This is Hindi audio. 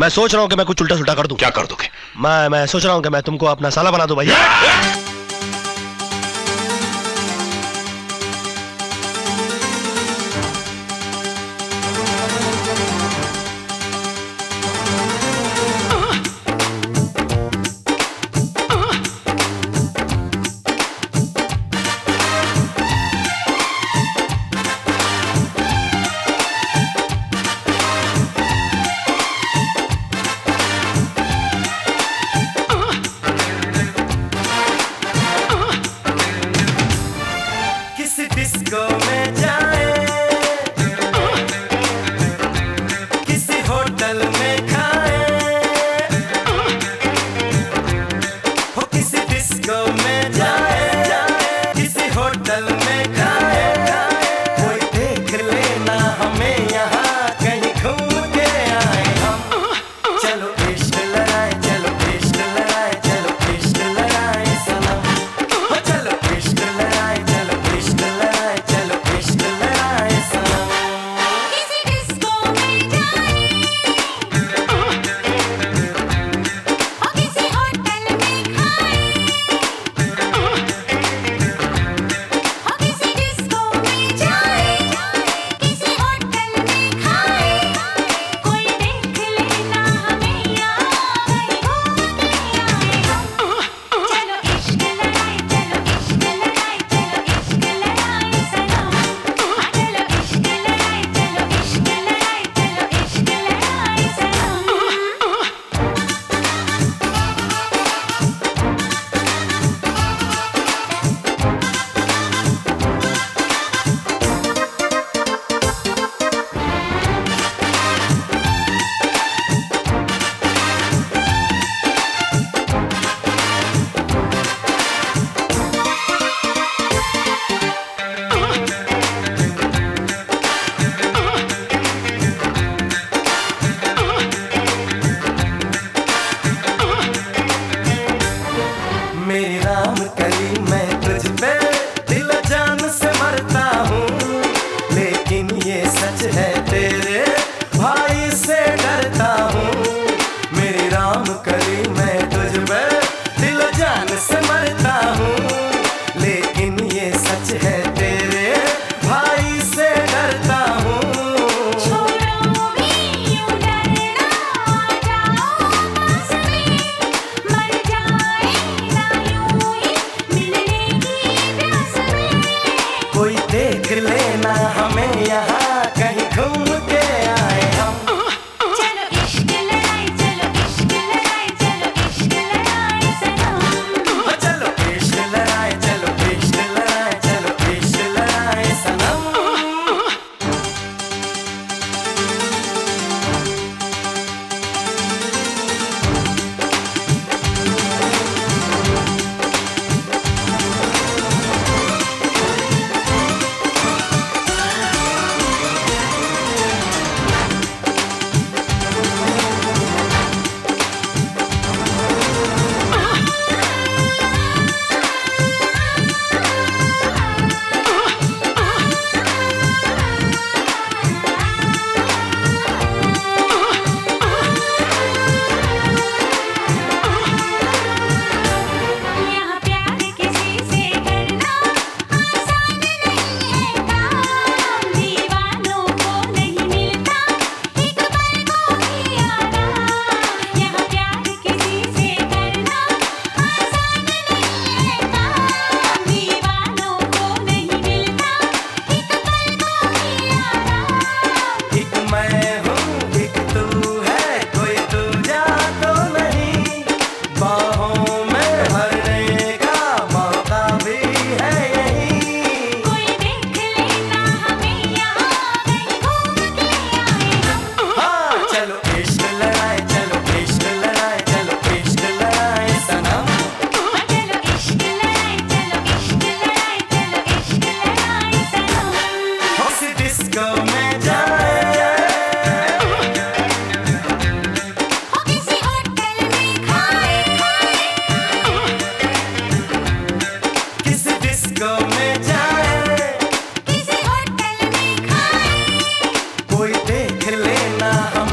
मैं सोच रहा हूँ कि मैं कुछ उल्टा सुल्टा कर दूँ। क्या कर दोगे? मैं मैं सोच रहा हूँ कि मैं तुमको अपना साला बना दूँ भाई। देख लेना हमें यहाँ। कोई देख लेना हम।